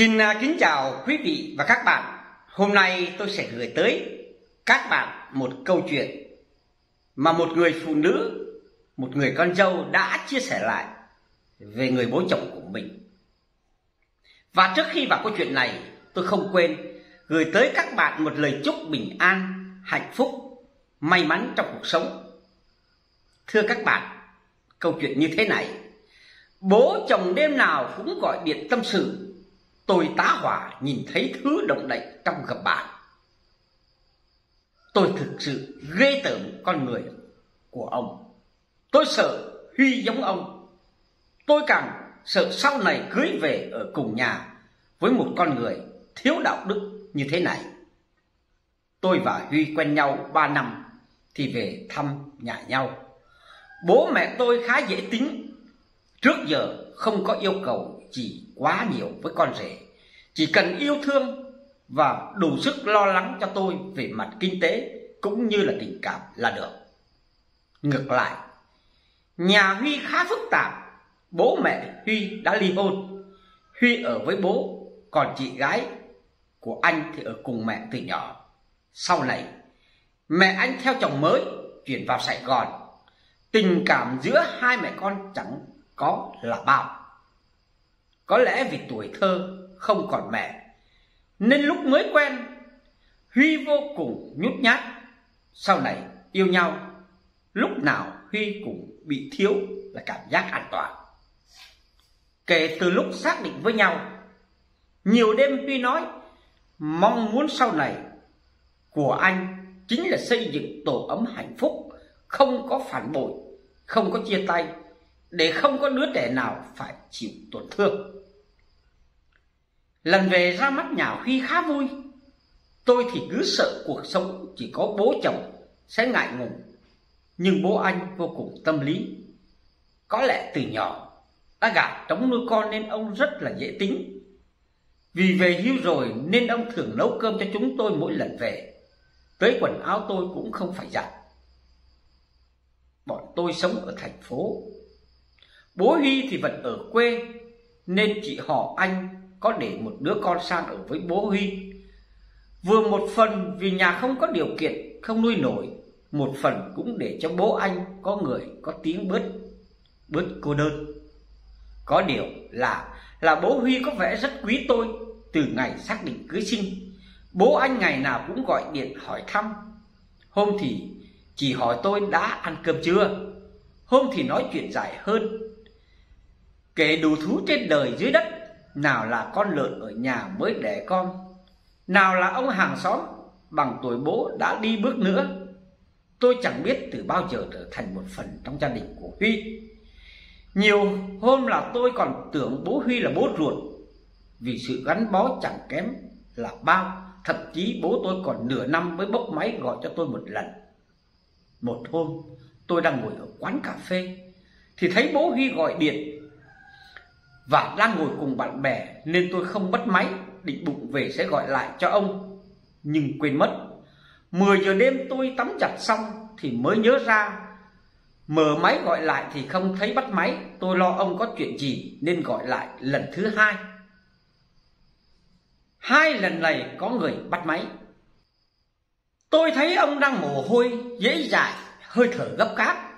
Xin à, kính chào quý vị và các bạn. Hôm nay tôi sẽ gửi tới các bạn một câu chuyện mà một người phụ nữ, một người con dâu đã chia sẻ lại về người bố chồng của mình. Và trước khi vào câu chuyện này, tôi không quên gửi tới các bạn một lời chúc bình an, hạnh phúc, may mắn trong cuộc sống. Thưa các bạn, câu chuyện như thế này. Bố chồng đêm nào cũng gọi điện tâm sự tôi tá hỏa nhìn thấy thứ động đậy trong gặp bạn. Tôi thực sự ghê tởm con người của ông. Tôi sợ Huy giống ông. Tôi càng sợ sau này cưới về ở cùng nhà với một con người thiếu đạo đức như thế này. Tôi và Huy quen nhau ba năm thì về thăm nhà nhau. Bố mẹ tôi khá dễ tính. Trước giờ không có yêu cầu chỉ quá nhiều với con rể chỉ cần yêu thương và đủ sức lo lắng cho tôi về mặt kinh tế cũng như là tình cảm là được. Ngược lại, nhà huy khá phức tạp. Bố mẹ huy đã ly hôn. Huy ở với bố, còn chị gái của anh thì ở cùng mẹ từ nhỏ. Sau này, mẹ anh theo chồng mới chuyển vào sài gòn. Tình cảm giữa hai mẹ con chẳng có là bao. Có lẽ vì tuổi thơ không còn mẹ. Nên lúc mới quen, Huy vô cùng nhút nhát. Sau này yêu nhau, Lúc nào Huy cũng bị thiếu là cảm giác an toàn. Kể từ lúc xác định với nhau, Nhiều đêm Huy nói, Mong muốn sau này Của anh Chính là xây dựng tổ ấm hạnh phúc, Không có phản bội, Không có chia tay, Để không có đứa trẻ nào phải chịu tổn thương. Lần về ra mắt nhà Huy khá vui. Tôi thì cứ sợ cuộc sống chỉ có bố chồng sẽ ngại ngùng, Nhưng bố anh vô cùng tâm lý. Có lẽ từ nhỏ, đã gạt trống nuôi con nên ông rất là dễ tính. Vì về hưu rồi nên ông thường nấu cơm cho chúng tôi mỗi lần về. Tới quần áo tôi cũng không phải giặt Bọn tôi sống ở thành phố. Bố Huy thì vẫn ở quê, Nên chị họ anh có để một đứa con sang ở với bố Huy. Vừa một phần vì nhà không có điều kiện, không nuôi nổi, một phần cũng để cho bố anh có người có tiếng bớt, bớt cô đơn. Có điều là là bố Huy có vẻ rất quý tôi từ ngày xác định cưới sinh. Bố anh ngày nào cũng gọi điện hỏi thăm. Hôm thì chỉ hỏi tôi đã ăn cơm chưa. Hôm thì nói chuyện dài hơn. Kể đủ thú trên đời dưới đất nào là con lợn ở nhà mới đẻ con? Nào là ông hàng xóm Bằng tuổi bố đã đi bước nữa? Tôi chẳng biết từ bao giờ trở thành một phần trong gia đình của Huy. Nhiều hôm là tôi còn tưởng bố Huy là bố ruột. Vì sự gắn bó chẳng kém là bao, Thậm chí bố tôi còn nửa năm mới bốc máy gọi cho tôi một lần. Một hôm, tôi đang ngồi ở quán cà phê, Thì thấy bố Huy gọi điện và đang ngồi cùng bạn bè nên tôi không bắt máy định bụng về sẽ gọi lại cho ông, nhưng quên mất. 10 giờ đêm tôi tắm giặt xong thì mới nhớ ra. Mở máy gọi lại thì không thấy bắt máy, tôi lo ông có chuyện gì nên gọi lại lần thứ hai. Hai lần này có người bắt máy. Tôi thấy ông đang mồ hôi, dễ dãi, hơi thở gấp gáp.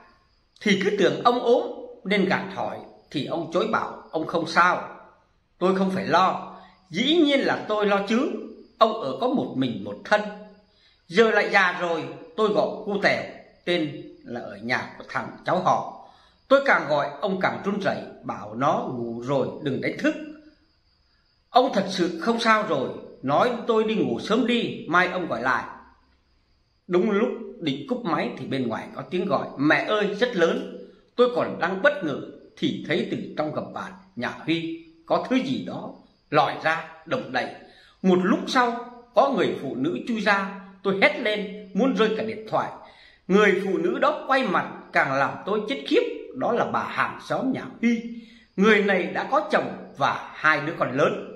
Thì cứ tưởng ông ốm nên gạt hỏi thì ông chối bảo ông không sao. Tôi không phải lo. Dĩ nhiên là tôi lo chứ. Ông ở có một mình một thân. Giờ lại già rồi, Tôi gọi cu tèo, Tên là ở nhà của thằng cháu họ. Tôi càng gọi, ông càng run rẩy, Bảo nó ngủ rồi đừng đánh thức. Ông thật sự không sao rồi. Nói tôi đi ngủ sớm đi, Mai ông gọi lại. Đúng lúc định cúp máy Thì bên ngoài có tiếng gọi. Mẹ ơi, rất lớn. Tôi còn đang bất ngờ thì thấy từ trong gầm bàn nhà Huy có thứ gì đó lòi ra động đậy. Một lúc sau có người phụ nữ chui ra, tôi hét lên muốn rơi cả điện thoại. Người phụ nữ đó quay mặt càng làm tôi chết khiếp, đó là bà hàng xóm nhà Huy. Người này đã có chồng và hai đứa con lớn.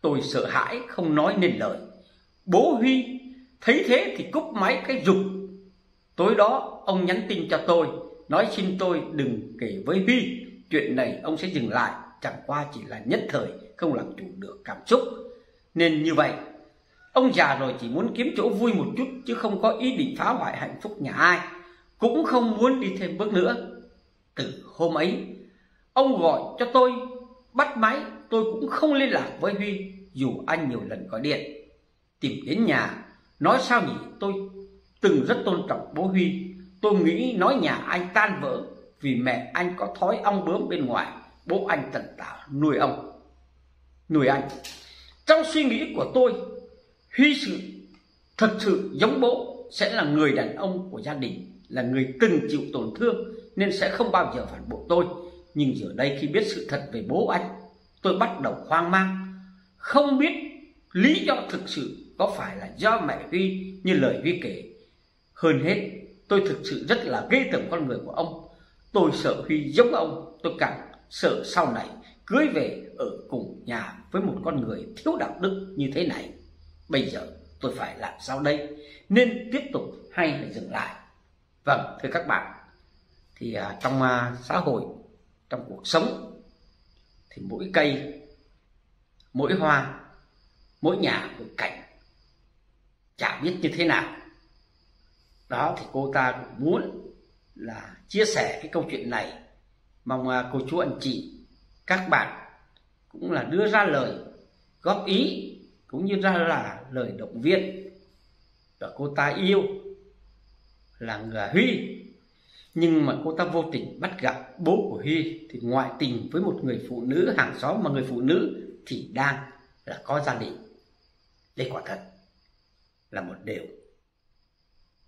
Tôi sợ hãi không nói nên lời. Bố Huy thấy thế thì cúp máy cái dục. Tối đó ông nhắn tin cho tôi nói xin tôi đừng kể với Huy, chuyện này ông sẽ dừng lại, chẳng qua chỉ là nhất thời, không làm chủ được cảm xúc. Nên như vậy, ông già rồi chỉ muốn kiếm chỗ vui một chút, chứ không có ý định phá hoại hạnh phúc nhà ai, cũng không muốn đi thêm bước nữa. Từ hôm ấy, ông gọi cho tôi, bắt máy, tôi cũng không liên lạc với huy, dù anh nhiều lần gọi điện. Tìm đến nhà, nói sao nhỉ, tôi từng rất tôn trọng bố huy tôi nghĩ nói nhà anh tan vỡ vì mẹ anh có thói ong bướm bên ngoài. Bố anh tận tảo nuôi ông. Nuôi anh. Trong suy nghĩ của tôi, huy sự thật sự giống bố, sẽ là người đàn ông của gia đình, là người từng chịu tổn thương, nên sẽ không bao giờ phản bội tôi. Nhưng giờ đây khi biết sự thật về bố anh, tôi bắt đầu hoang mang. Không biết lý do thực sự có phải là do mẹ huy như lời huy kể. Hơn hết tôi thực sự rất là ghê tởm con người của ông. Tôi sợ huy giống ông, tôi càng sợ sau này cưới về ở cùng nhà với một con người thiếu đạo đức như thế này. Bây giờ tôi phải làm sao đây? Nên tiếp tục hay là dừng lại? Vâng thưa các bạn. Thì à, trong à, xã hội, trong cuộc sống, thì mỗi cây, mỗi hoa, mỗi nhà, mỗi cảnh chả biết như thế nào đó thì cô ta cũng muốn là chia sẻ cái câu chuyện này. Mong à, cô chú anh chị, các bạn cũng là đưa ra lời góp ý, cũng như ra là lời động viên. Và cô ta yêu là người Huy. Nhưng mà cô ta vô tình bắt gặp bố của Huy. Thì ngoại tình với một người phụ nữ, hàng xóm mà người phụ nữ thì đang là có gia đình. Đây quả thật là một điều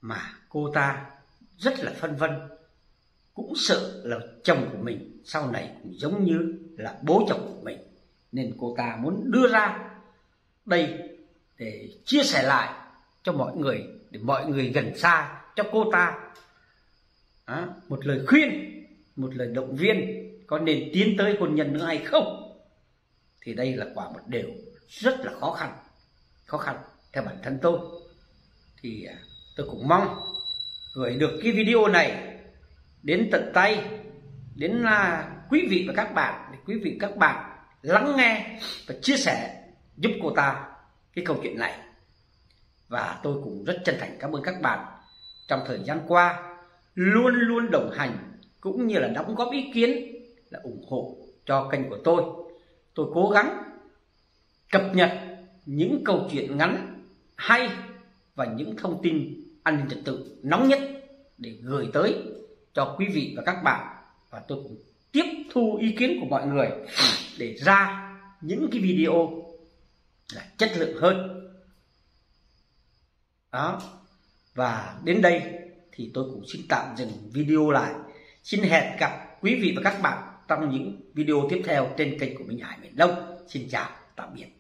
mà cô ta rất là phân vân cũng sợ là chồng của mình sau này cũng giống như là bố chồng của mình. Nên cô ta muốn đưa ra đây để chia sẻ lại cho mọi người để mọi người gần xa cho cô ta. À, một lời khuyên một lời động viên có nên tiến tới hôn nhân nữa hay không? Thì đây là quả một điều rất là khó khăn khó khăn theo bản thân tôi. Thì à, tôi cũng mong gửi được cái video này đến tận tay, đến là quý vị và các bạn, để quý vị các bạn lắng nghe và chia sẻ giúp cô ta cái câu chuyện này. Và tôi cũng rất chân thành cảm ơn các bạn. Trong thời gian qua, luôn luôn đồng hành cũng như là đóng góp ý kiến là ủng hộ cho kênh của tôi. Tôi cố gắng cập nhật những câu chuyện ngắn, hay và những thông tin an ninh trật tự nóng nhất để gửi tới cho quý vị và các bạn. Và tôi cũng tiếp thu ý kiến của mọi người để ra những cái video là chất lượng hơn. Đó. Và đến đây thì tôi cũng xin tạm dừng video lại. Xin hẹn gặp quý vị và các bạn trong những video tiếp theo trên kênh của Minh Hải Miền Đông. Xin chào, tạm biệt.